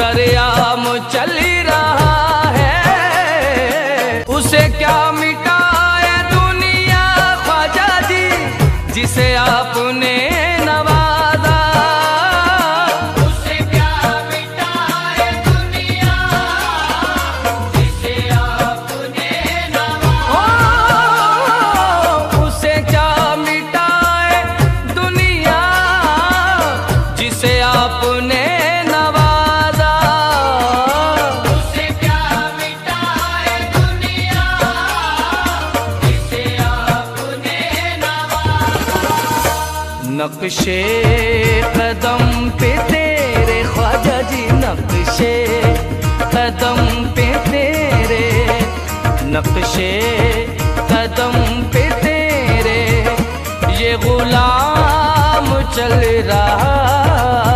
सरेआम चल रहा है। उसे क्या मिटाए दुनिया ख्वाजा जी जिसे आपने नक्शे, कदम पे तेरे ख्वाजा जी नक्शे, कदम पे तेरे, नक्शे, कदम पे तेरे, ये गुलाम चल रहा